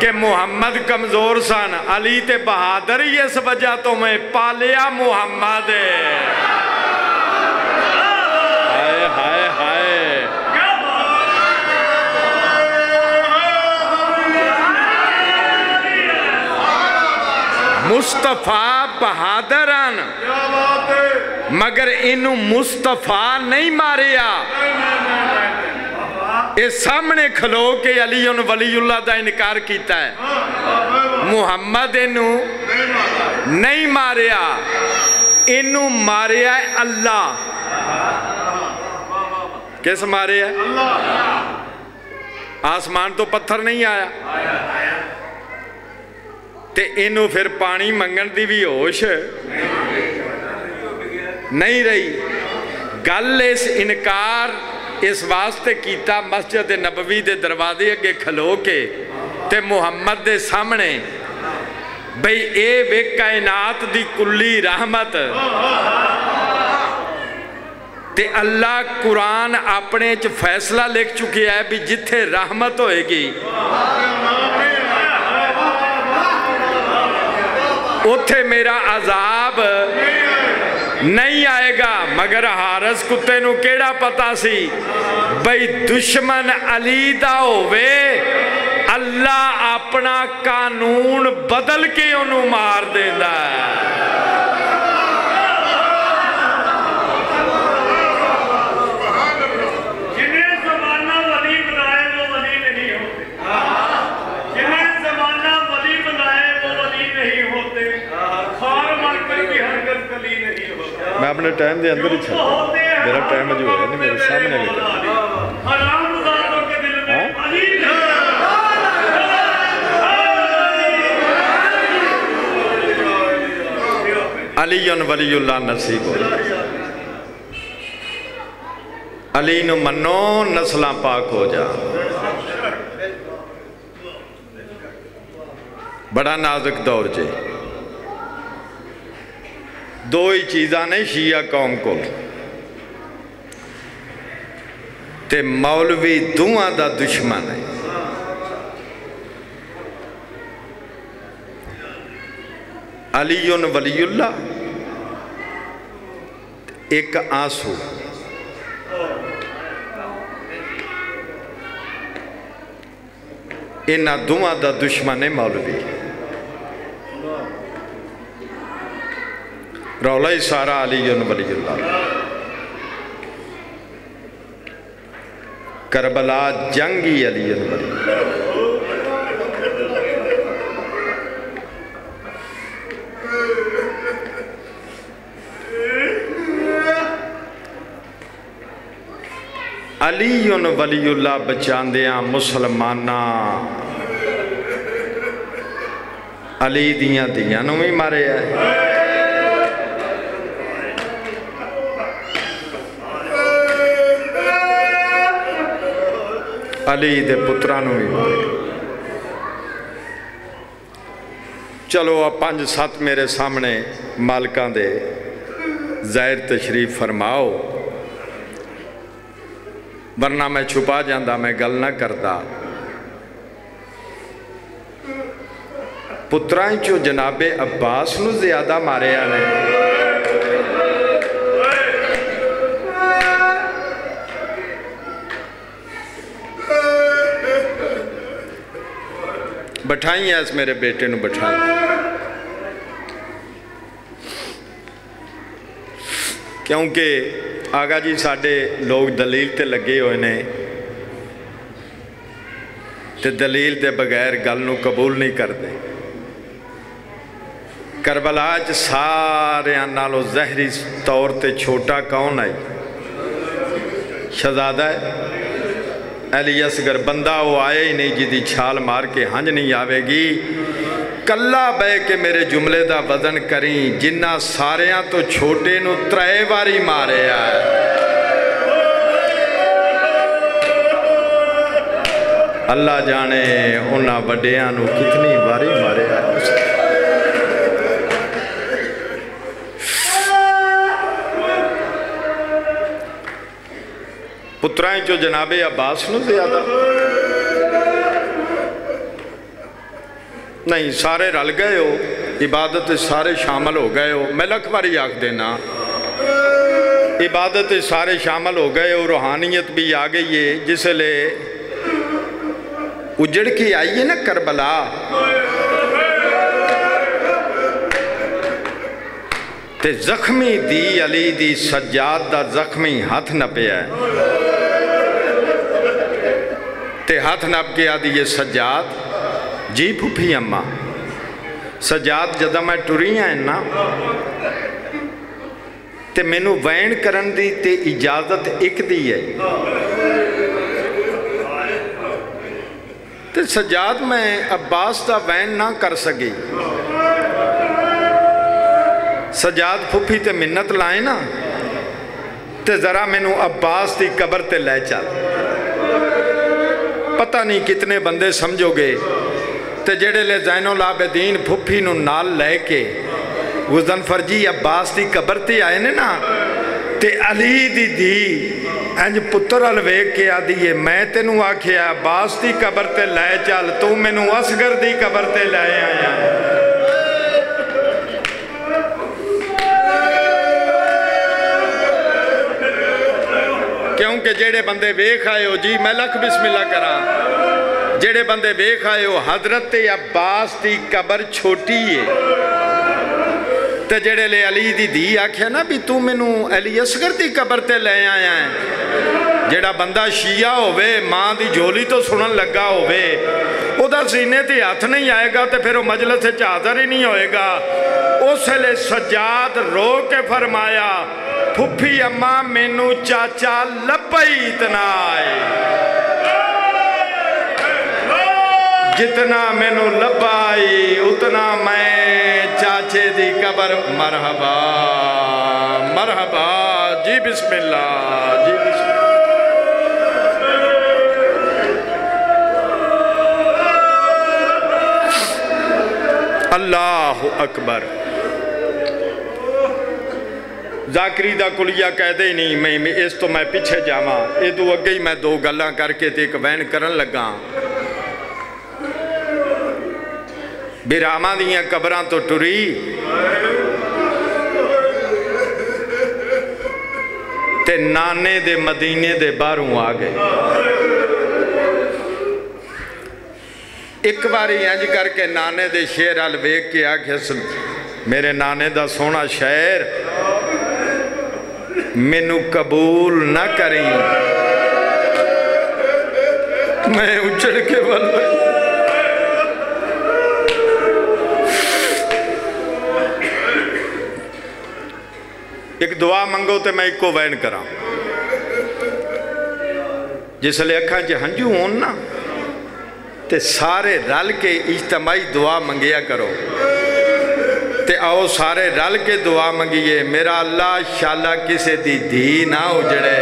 Speaker 1: कि मुहम्मद कमज़ोर सन। अली ते बहादुर ही इस वजह तो मैं पालिया मुहम्मद। मुस्तफ़ा बहादुर मगर इनू मुस्तफ़ा नहीं मारिया। ये सामने खलो के अली उन वलीउल्ला का इनकार किया है। मुहम्मद इनू नहीं मारिया। इनू मारिया अल्लाह। किस मारे आसमान तो पत्थर नहीं आया। ते इनू फिर पानी मंगन की भी होश नहीं रही गल इस इनकार इस वास्ते किया मस्जिद नबवी के दरवाजे अगे खलो के ते मुहम्मद के सामने बई ए वे कायनात की कुली रहमत ते अल्लाह कुरान अपने च फैसला लिख चुके है भी जिथे रहमत होएगी उथे मेरा अजाब। नहीं आएगा, मगर हारस कुत्ते केड़ा पता सी? बई दुश्मन अली का हो अल्लाह अपना कानून बदल के ओनू मार देता है
Speaker 2: जमाना वली बनाए वो वली नहीं होते जिन्हें जमाना वली बनाए वो वली नहीं होते खार मारकर भी हरकत कली नहीं
Speaker 1: अपने टाइम के अंदर ही
Speaker 2: जो हैं
Speaker 1: मेरा टाइम जो है नहीं, मेरे सामने भी
Speaker 2: हराम जातों के दिल में
Speaker 1: हाँ?
Speaker 2: वली नहीं
Speaker 1: अली वलीउल्ला नसीब हो अली नु मनो नस्ल पाक हो जा बड़ा नाजुक दौर जे दो ही चीज़ा ने शिया कौम को ते मौलवी दुआ का दुश्मन है। अलीउन वलीउल्ला एक आँसू। इन्हों दोवों का दुश्मन है मौलवी। रौला सारा अली वलील्ला करबला जंगी अली वली अली वलीउल्ला बचाद्या मुसलमाना। अली दिया दियाँ भी मारे है ਅਲੀ ਦੇ ਪੁੱਤਰਾਂ ਨੂੰ ਵੀ ਮਾਰਿਆ ਚਲੋ ਆ ਪੰਜ ਸੱਤ ਮੇਰੇ ਸਾਹਮਣੇ ਮਾਲਕਾਂ ਦੇ ਜ਼ਾਹਿਰ ਤਸ਼ਰੀਫ ਫਰਮਾਓ ਵਰਨਾ ਮੈਂ ਛੁਪਾ ਜਾਂਦਾ ਮੈਂ ਗੱਲ ਨਾ ਕਰਦਾ ਪੁੱਤਰਾਂ ਚੋਂ ਜਨਾਬੇ ਅब्बास ਨੂੰ ਜ਼ਿਆਦਾ ਮਾਰਿਆ ਨੇ ਬਿਠਾਈ ਐਸ ਮੇਰੇ ਬੇਟੇ ਨੂੰ ਬਿਠਾਈ ਕਿਉਂਕਿ ਆਗਾ ਜੀ ਸਾਡੇ ਲੋਕ ਦਲੀਲ ਤੇ ਲੱਗੇ ਹੋਏ ਨੇ ਤੇ ਦਲੀਲ ਦੇ ਬਗੈਰ ਗੱਲ ਨੂੰ ਕਬੂਲ ਨਹੀਂ ਕਰਦੇ ਕਰਬਲਾ 'ਚ ਸਾਰਿਆਂ ਨਾਲੋਂ ਜ਼ਹਿਰੀ ਤੌਰ ਤੇ ਛੋਟਾ ਕੌਣ ਹੈ ਸ਼ਹਜ਼ਾਦਾ ਹੈ ਅਲੀ ਅਸਗਰ, ਬੰਦਾ ਉਹ ਆਇਆ ਹੀ ਨਹੀਂ ਜਿਹਦੀ ਛਾਲ ਮਾਰ ਕੇ ਹੰਝ ਨਹੀਂ ਆਵੇਗੀ। ਕੱਲਾ ਬਹਿ ਕੇ ਮੇਰੇ ਜੁਮਲੇ ਦਾ ਵਜ਼ਨ ਕਰੀ, ਜਿੰਨਾ ਸਾਰਿਆਂ ਤੋਂ ਛੋਟੇ ਨੂੰ ਤਰੇ ਵਾਰੀ ਮਾਰਿਆ। ਅੱਲਾ ਜਾਣੇ, ਉਹਨਾਂ ਵੱਡਿਆਂ ਨੂੰ ਕਿਤਨੀ ਵਾਰੀ ਮਾਰਿਆ पुत्रां चो जनाबे अब्बास न ज़्यादा। नहीं, सारे रल गए हो, इबादत सारे शामिल हो गए हो। मैं लख बारी आख देना। इबादत सारे शामिल हो गए हो, रूहानियत भी आ गई है जिसल उजड़ के आई है ना करबला। ते जख्मी दी अली दी सज्जात दा जख्मी हाथ न पिया हाथ नाप के आदि ये सजाद जी फुफी अम्मा ਸਜਾਦ ਜਦੋਂ ਮੈਂ ਟੁਰੀ ਆ ਨਾ ਤੇ ਮੈਨੂੰ ਵੈਣ ਕਰਨ ਦੀ ਤੇ ਇਜਾਜ਼ਤ ਇੱਕ ਦੀ ਹੈ ਤੇ ਸਜਾਦ ਮੈਂ ਅब्बास ਦਾ ਵੈਣ ਨਾ ਕਰ ਸਕੀ ਸਜਾਦ ਫੁੱਫੀ ਤੇ ਮਿੰਨਤ ਲਾਏ ਨਾ ਤੇ ਜ਼ਰਾ ਮੈਨੂੰ ਅब्बास ਦੀ ਕਬਰ ਤੇ ਲੈ ਚੱਲ ਪਤਾ ਨਹੀਂ ਕਿਤਨੇ ਬੰਦੇ ਸਮਝੋਗੇ ਤੇ ਜਿਹੜੇ ਲੈ ਜ਼ੈਨੁਲ ਆਬਦੀਨ ਫੁੱਫੀ ਨੂੰ ਨਾਲ ਲੈ ਕੇ ਗੁਜ਼ਨਫਰ ਜੀ ਅਬਾਸ ਦੀ ਕਬਰ ਤੇ ਆਏ ਨੇ ਨਾ ਤੇ ਅਲੀ ਦੀ ਦੀ ਇੰਜ ਪੁੱਤਰ ਹਲ ਵੇਖ ਕੇ ਆਦੀਏ ਮੈਂ ਤੈਨੂੰ ਆਖਿਆ ਅਬਾਸ ਦੀ ਕਬਰ ਤੇ ਲੈ ਚੱਲ ਤੂੰ ਮੈਨੂੰ ਅਸਗਰ ਦੀ ਕਬਰ ਤੇ ਲੈ ਆਇਆ ਕਿਉਂਕਿ ਜਿਹੜੇ ਬੰਦੇ ਵੇਖ ਆਇਓ ਜੀ ਮੈਂ ਲਖ ਬਿਸਮਿਲ੍ਲਾ ਕਰਾਂ ਜਿਹੜੇ ਬੰਦੇ ਵੇਖ ਆਇਓ ਹਜ਼ਰਤ ਅब्बास ਦੀ ਕਬਰ ਛੋਟੀ ਏ ਤੇ ਜਿਹੜੇ ਲੈ ਅਲੀ ਦੀ ਧੀ ਆਖਿਆ ਨਾ ਵੀ ਤੂੰ ਮੈਨੂੰ ਅਲੀ ਅਸਗਰ ਦੀ ਕਬਰ ਤੇ ਲੈ ਆਇਆ ਹੈ ਜਿਹੜਾ ਬੰਦਾ ਸ਼ੀਆ ਹੋਵੇ ਮਾਂ ਦੀ ਝੋਲੀ ਤੋਂ ਸੁਣਨ ਲੱਗਾ ਹੋਵੇ ਉਹਦਾ ਸੀਨੇ ਤੇ ਹੱਥ ਨਹੀਂ ਆਏਗਾ ਤੇ ਫਿਰ ਉਹ ਮਜਲਿਸ ਵਿੱਚ ਹਾਜ਼ਰ ਹੀ ਨਹੀਂ ਹੋਏਗਾ ਉਸ ਵੇਲੇ ਸਜਾਦ ਰੋ ਕੇ ਫਰਮਾਇਆ ਫੁੱਫੀ ਅੰਮਾ ਮੈਨੂੰ ਚਾਚਾ ਲੱਭਈ ਇਤਨਾ ਆਏ ਜਿਤਨਾ ਮੈਨੂੰ ਲੱਭਾਈ ਉਤਨਾ ਮੈਂ ਚਾਚੇ ਦੀ ਕਬਰ ਮਰਹਬਾ ਮਰਹਬਾ ਜੀ ਬਿਸਮਿਲ੍ਲਾ ਜੀ ਬਿਸਮਿਲ੍ਲਾ ਅੱਲਾਹੁ ਅਕਬਰ ਜ਼ਾਕਰੀ ਦਾ ਕੁਲੀਆ ਕਹਦੇ ਨਹੀਂ, ਮੈਂ ਇਸ ਤੋਂ ਮੈਂ ਪਿੱਛੇ ਜਾਵਾਂ। ਇਹ ਤੋਂ ਅੱਗੇ ਹੀ ਮੈਂ ਦੋ ਗੱਲਾਂ ਕਰਕੇ ਤੇ ਇੱਕ ਵੈਨ ਕਰਨ ਲੱਗਾ। ਬਿਰਾਮਾਂ ਦੀਆਂ ਕਬਰਾਂ ਤੋਂ ਟੁਰੀ। ਤੇ ਨਾਨੇ ਦੇ ਮਦੀਨੇ ਦੇ ਬਾਹਰੋਂ ਆ ਗਏ। ਇੱਕ ਵਾਰੀ ਇੰਜ ਕਰਕੇ ਨਾਨੇ ਦੇ ਸ਼ੇਰ ਹਲ ਵੇਖ ਕੇ ਆਖਿਆ ਮੇਰੇ ਨਾਨੇ ਦਾ ਸੋਹਣਾ ਸ਼ਹਿਰ मैनू कबूल ना करी। मैं उछड़ के बल एक दुआ मंगो तो मैं इको वैन करा। जिसल अखा च हंझू हो ना, ते सारे रल के इजतमाही दुआ मंगिया करो। ਤੇ ਆਓ ਸਾਰੇ ਰਲ ਕੇ ਦੁਆ ਮੰਗੀਏ, ਮੇਰਾ ਅੱਲਾ ਸ਼ਾਲਾ ਕਿਸੇ ਦੀ ਧੀ ਨਾ ਉਜੜੇ।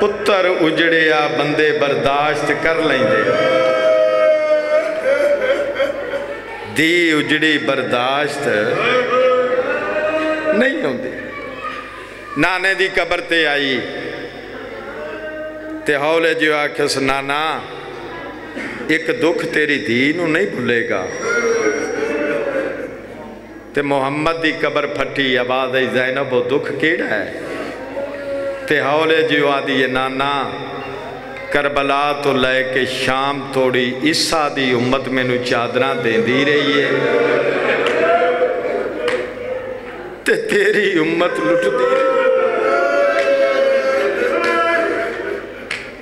Speaker 1: ਪੁੱਤਰ ਉਜੜਿਆ, ਬੰਦੇ ਬਰਦਾਸ਼ਤ ਕਰ ਲੈਂਦੇ। ਦੀ ਉਜੜੀ, ਬਰਦਾਸ਼ਤ ਨਹੀਂ ਹੁੰਦੀ। ਨਾਨੇ ਦੀ ਕਬਰ ਤੇ ਆਈ ਤੇ ਹੌਲੇ ਜਿਹਾ ਆਖਿਸ ਨਾਨਾ ਇੱਕ ਦੁੱਖ ਤੇਰੀ ਧੀ ਨੂੰ ਨਹੀਂ ਭੁੱਲੇਗਾ। ਤੇ ਮੁਹੰਮਦ ਦੀ ਕਬਰ ਫੱਟੀ ਆਵਾਜ਼ ਆਈ ਜ਼ੈਨਬ, ਉਹ ਦੁੱਖ ਕਿਹੜਾ ਹੈ? ਤੇ ਹੌਲੇ ਜਿਹਾ ਆਦੀ ਹੈ, ਨਾਨਾ, ਕਰਬਲਾ ਤੋਂ ਲੈ ਕੇ ਸ਼ਾਮ ਤੋੜੀ ਈਸਾ ਦੀ ਉਮਤ ਮੈਨੂੰ ਚਾਦਰਾਂ ਦੇਂਦੀ ਰਹੀ ਏ। ਤੇ ਤੇਰੀ ਉਮਤ ਲੁੱਟਦੀ ਰਹੀ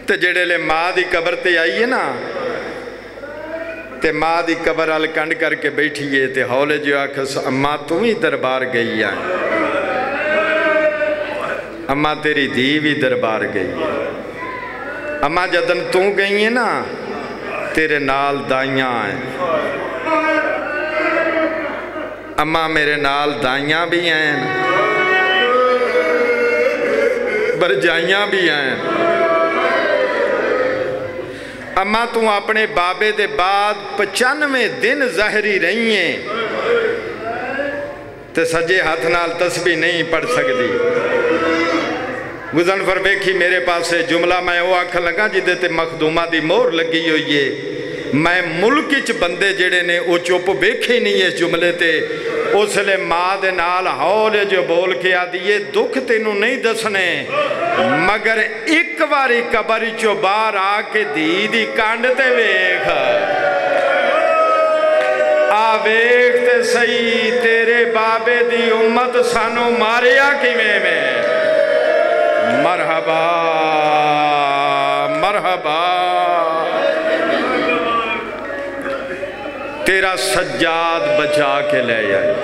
Speaker 1: ਤੇ ਜਿਹੜੇ ਲੈ ਮਾਂ ਦੀ ਕਬਰ ਤੇ ਆਈਏ ਨਾ ਤੇ ਮਾਂ ਦੀ ਕਬਰ ਵਾਲ ਕੰਡ ਕਰਕੇ ਬੈਠੀਏ ਤੇ ਹੌਲੇ ਜਿਹਾ ਆਖਸ ਅੰਮਾ ਤੂੰ ਵੀ ਦਰਬਾਰ ਗਈ ਆ ਅੰਮਾ ਤੇਰੀ ਧੀ ਵੀ ਦਰਬਾਰ ਗਈ ਹੈ ਅੰਮਾ ਜਦਨ ਤੂੰ ਗਈ ਹੈ ਨਾ ਤੇਰੇ ਨਾਲ ਦਾਈਆਂ ਹੈ ਅੰਮਾ ਮੇਰੇ ਨਾਲ ਦਾਈਆਂ ਵੀ हैं ਬਰਜਾਈਆਂ ਵੀ हैं ਅੰਮਾ ਤੂੰ ਆਪਣੇ ਬਾਬੇ ਦੇ ਬਾਅਦ 95 ਦਿਨ ਜ਼ਾਹਰੀ ਰਹੀ ਹੈ ਤੇ ਸੱਜੇ ਹੱਥ ਨਾਲ ਤਸਬੀਹ ਨਹੀਂ ਪੜ ਸਕਦੀ ਗੁਜ਼ਨ ਫਰ ਵੇਖੀ ਮੇਰੇ ਪਾਸੇ ਜੁਮਲਾ ਮੈਂ ਉਹ ਆਖਣ ਲੱਗਾ ਜਿਹਦੇ ਤੇ ਮਖਦੂਮਾ ਦੀ ਮੋਹਰ ਲੱਗੀ ਹੋਈ ਏ ਮੈਂ ਮੁਲਕ ਵਿੱਚ ਬੰਦੇ ਜਿਹੜੇ ਨੇ ਉਹ ਚੁੱਪ ਵੇਖੇ ਨਹੀਂ ਇਸ ਜੁਮਲੇ ਤੇ। ਉਸ ਵੇਲੇ ਮਾਂ ਦੇ ਨਾਲ ਹੌਲੇ ਜੋ ਬੋਲ ਕੇ ਆਦੀਏ ਦੁੱਖ ਤੈਨੂੰ ਨਹੀਂ ਦੱਸਣੇ। ਮਗਰ ਇੱਕ ਵਾਰੀ ਕਬਰ ਚੋਂ ਬਾਹਰ ਆ ਕੇ ਧੀ ਦੀ ਕੰਡ ਤੇ ਵੇਖ। ਆ ਵੇਖ ਤੇ ਸਹੀ, ਤੇਰੇ ਬਾਬੇ ਦੀ ਉਮਤ ਸਾਨੂੰ ਮਾਰਿਆ ਕਿਵੇਂ ਮੈਂ ਮਰਹਬਾ ਮਰਹਬਾ। ਮੇਰਾ ਸੱਜਾਦ ਬਚਾ ਕੇ ਲੈ ਆਏ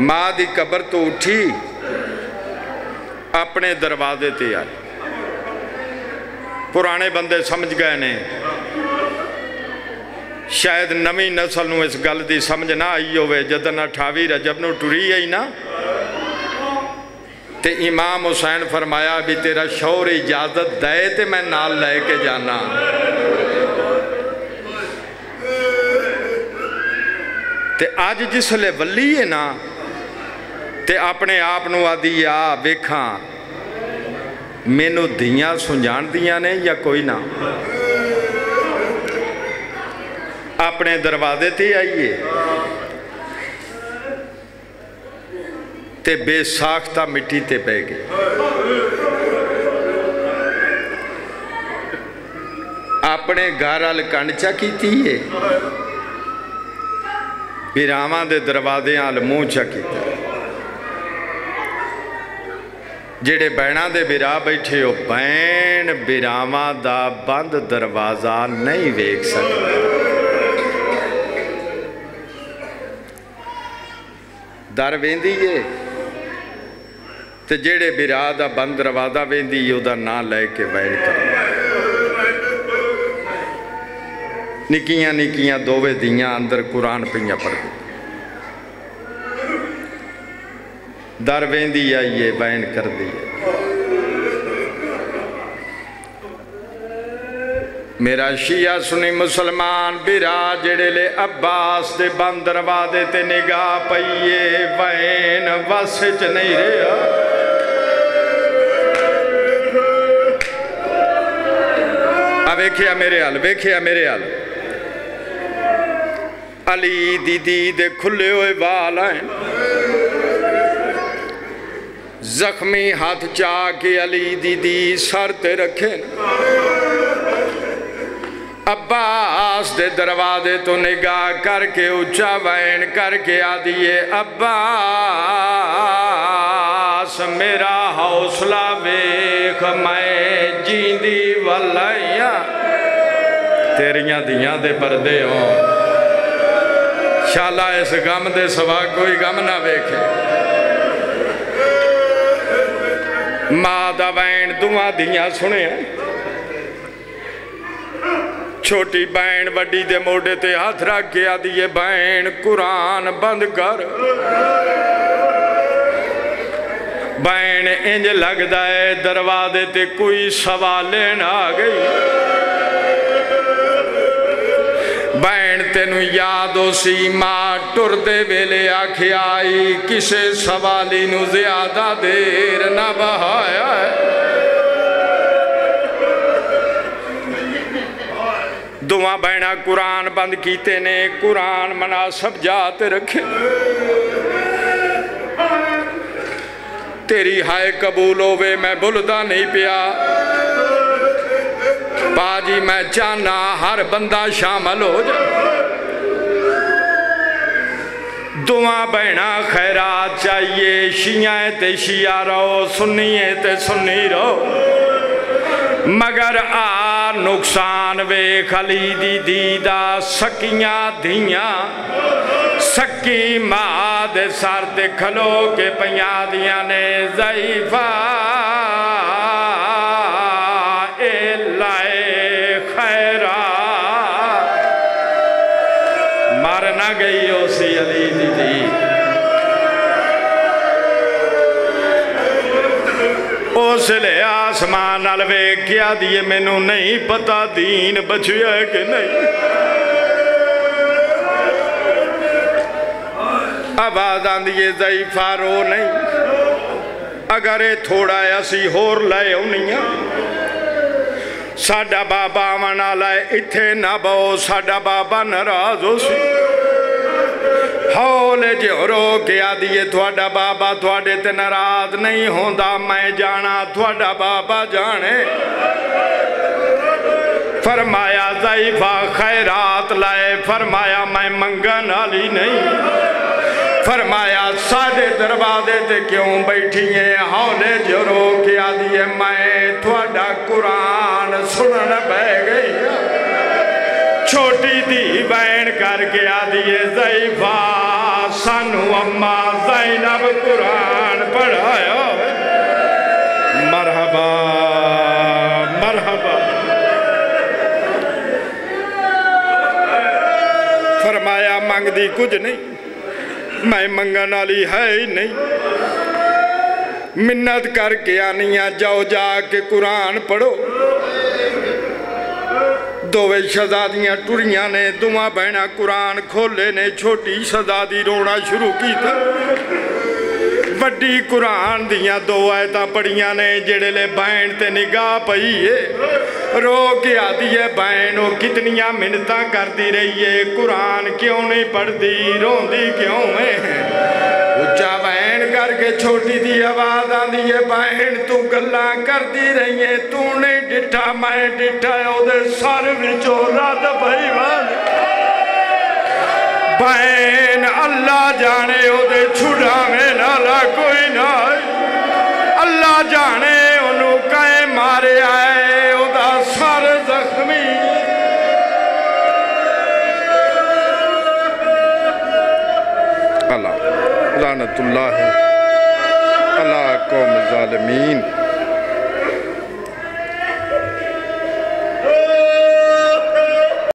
Speaker 1: ਮਾਂ ਦੀ ਕਬਰ ਤੋਂ ਉੱਠੀ, ਆਪਣੇ ਦਰਵਾਜ਼ੇ ਤੇ ਆਈ। ਪੁਰਾਣੇ ਬੰਦੇ ਸਮਝ ਗਏ ਨੇ। ਸ਼ਾਇਦ ਨਵੀਂ ਨਸਲ ਨੂੰ ਇਸ ਗੱਲ ਦੀ ਸਮਝ ਨਾ ਆਈ ਹੋਵੇ, ਜਦੋਂ 28 ਰਜਬ ਨੂੰ ਟੁਰੀ ਆਈ ਨਾ। ਤੇ ਇਮਾਮ ਹੁਸੈਨ ਫਰਮਾਇਆ ਵੀ ਤੇਰਾ ਸ਼ੌਹਰ ਇਜਾਜ਼ਤ ਦੇ ਤੇ ਮੈਂ ਨਾਲ ਲੈ ਕੇ ਜਾਣਾ ਤੇ ਅੱਜ ਜਿਸ ਵੱਲੀ ਹੈ ਨਾ, ਤੇ ਆਪਣੇ ਆਪ ਨੂੰ ਆਦੀ, ਆ ਵੇਖਾਂ, ਮੈਨੂੰ ਧੀਆਂ ਸੁਝਾਣਦੀਆਂ ਨੇ ਜਾਂ ਕੋਈ ਨਾ? ਆਪਣੇ ਦਰਵਾਜ਼ੇ ਤੇ ਆਈਏ। ਤੇ ਬੇਸਾਖਤਾ ਮਿੱਟੀ ਤੇ ਪੈ ਗਏ ਆਪਣੇ ਘਰ ਵਾਲ ਕੰਡਚਾ ਕੀਤੀ ਏ? ਵਿਰਾਵਾਂ ਦੇ ਦਰਵਾਜ਼ਿਆਂ ਵੱਲ ਮੂੰਹ ਚਾ ਕੀਤਾ। ਜਿਹੜੇ ਬੈਣਾ ਦੇ ਵਿਰਾ ਬੈਠੇ ਹੋ ਬੈਣ ਵਿਰਾਵਾਂ ਦਾ ਬੰਦ ਦਰਵਾਜ਼ਾ ਨਹੀਂ ਵੇਖ ਸਕਦਾ। ਦਰ ਵੇਂਦੀ ਏ। ਤੇ ਜਿਹੜੇ ਵਿਰਾ ਦਾ ਬੰਦ ਦਰਵਾਜ਼ਾ ਵੇਂਦੀ ਉਹਦਾ ਨਾਂ ਲੈ ਕੇ ਵੈਣ ਕਰ। ਨਿੱਕੀਆਂ ਨਿੱਕੀਆਂ ਦੋਵੇਂ ਦੀਆਂ ਅੰਦਰ ਕੁਰਾਨ ਪਈਆਂ ਪੜ੍ਹਦੇ ਦਰ ਵੇਂਦੀ ਆਈਏ ਬੈਨ ਕਰਦੀ ਹੈ ਮੇਰਾ ਸ਼ੀਆ ਸੁਣੀ ਮੁਸਲਮਾਨ ਬਿਰਾ ਜਿਹੜੇ ਲੈ ਅਬਾਸ ਦੇ ਬੰਦ ਦਰਵਾਜ਼ੇ ਤੇ ਨਿਗਾਹ ਪਈਏ ਬੈਨ ਵਸ ਚ ਨਹੀਂ ਰਿਹਾ ਆ ਵੇਖਿਆ ਮੇਰੇ ਹਲ ਵੇਖਿਆ अली दीदी दे खुले हुए बाल हैं। जख्मी हाथ चा के अली दीदी सर ते रखे। अब्बास दे दरवाजे तो निगाह करके उच्चा बैन करके आदिए अब्बास, मेरा हौसला वेख, मैं जींदी वलैया। तेरिया दिया दे परदे हों। शाला इस गम दे सवा कोई गम ना वेखे। माँ का वैन दुआ दिया सुने छोटी भैन वड्डी दे मोडे ते हाथ रख के आदि ये कुरान बंद कर। बैन इंज लगता है दरवाजे ते कोई सवालेन आ गई। भैन ਤੈਨੂੰ ਯਾਦ ਉਸੀ ਮਾਂ, ਟੁਰਦੇ ਵੇਲੇ ਆਖਿਆ ਕਿਸੇ ਸਵਾਲੀ ਨੂੰ ਜ਼ਿਆਦਾ ਦੇਰ ਨਾ ਬਹਾਇਆ। ਦੋਵਾਂ ਭੈਣਾਂ ਕੁਰਾਨ ਬੰਦ ਕੀਤੇ ਨੇ, ਕੁਰਾਨ ਮਨਾਸਬ ਜਾਤ ਰੱਖੇ। ਤੇਰੀ ਹਾਏ ਕਬੂਲ ਹੋਵੇ, ਮੈਂ ਭੁੱਲਦਾ ਨਹੀਂ ਪਿਆ। ਬਾਜੀ, ਮੈਂ ਚਾਹਨਾ ਹਰ ਬੰਦਾ ਸ਼ਾਮਲ ਹੋ ਜਾ। दुआ भैना खैरा चाहिए शिया ते शिया रहो सुनिए ते सुनी रहो। मगर आ नुकसान वे खली दी दीदा, सकिया धिया। सकी माँ दे सर ते खलो के पइया दियाँ ने जईफा। उस ले आसमान नाल दिए मैनू नहीं पता दीन बचिया कि नहीं आवाज़ आती है जई फारो नहीं अगर ये थोड़ा असी होर ले आनी साडा बाबा आवन आला इथे ना बो साडा बाबा नाराज़ हो सी ਹੌਲੇ ਜਿਉ ਰੋ ਕੇ ਆਦੀਏ ਤੁਹਾਡਾ ਬਾਬਾ ਤੁਹਾਡੇ ਤੇ ਨਾਰਾਜ਼ ਨਹੀਂ ਹੁੰਦਾ ਮੈਂ ਜਾਣਾ ਤੁਹਾਡਾ ਬਾਬਾ ਜਾਣੇ ਫਰਮਾਇਆ ਜ਼ੈਫਾ ਖੈਰਾਤ ਲਾਏ ਫਰਮਾਇਆ ਮੈਂ ਮੰਗਣ ਵਾਲੀ ਨਹੀਂ ਫਰਮਾਇਆ ਸਾਡੇ ਦਰਵਾਜ਼ੇ ਤੇ ਕਿਉਂ ਬੈਠੀ ਏ ਹੌਲੇ ਜੋ ਰੋ ਕੇ ਆਦੀ ਏ ਮੈਂ ਤੁਹਾਡਾ ਕੁਰਾਨ ਸੁਣਨ ਬਹਿ ਗਈ ਛੋਟੀ ਧੀ ਬੈਣ ਕਰਕੇ ਆਦੀ ਏ ਜ਼ੈਫਾ ਸਾਨੂੰ ਅੰਮਾ ਜ਼ੈਨਬ ਕੁਰਾਨ ਪੜਾਇਆ ਮਰਹਬਾ ਮਰਹਬਾ ਫਰਮਾਇਆ ਮੰਗਦੀ ਕੁਝ ਨਹੀਂ ਮੈਂ ਮੰਗਣ ਵਾਲੀ ਹੈ ਹੀ ਨਹੀਂ ਮਿੰਨਤ ਕਰਕੇ ਆਨੀਆਂ ਜਾਓ ਜਾ ਕੇ ਕੁਰਾਨ ਪੜੋ ਦੋਵੇਂ ਸ਼ਹਜ਼ਾਦੀਆਂ ਟੁਰੀਆਂ ਨੇ ਦੋਵਾਂ ਬਹਿਣਾ ਕੁਰਾਨ ਖੋਲੇ ਨੇ ਛੋਟੀ ਸ਼ਹਜ਼ਾਦੀ ਰੋਣਾ ਸ਼ੁਰੂ ਕੀਤਾ ਵੱਡੀ ਕੁਰਾਨ ਦੀਆਂ ਦੋ ਆਇਤਾਂ ਪੜੀਆਂ ਨੇ ਜਿਹੜੇ ਲੈ ਬੈਣ ਤੇ ਨਿਗਾਹ ਪਈ ਏ ਰੋ ਕੇ ਆਦੀ ਏ ਬੈਣ ਉਹ ਕਿਤਨੀਆਂ ਮਿੰਨਤਾਂ ਕਰਦੀ ਰਹੀ ਏ ਕੁਰਾਨ ਕਿਉਂ ਨਹੀਂ ਪੜਦੀ ਰੋਂਦੀ ਕਿਉਂ ਏ ਉੱਚਾ के छोटी दी आवाज़ आती है भैन तू गल करती रही है तू नहीं डिठा मैं डिठा ओदे सर विचों रद पई भैन अल्लाह जाने ओदे छुड़ावे नाला कोई ना अल्लाह जाने ओनू कहे मारे आए ओदा सर जख्मी अल्लाह लानतुल्लाह है अला कौम ज़ालिमीन।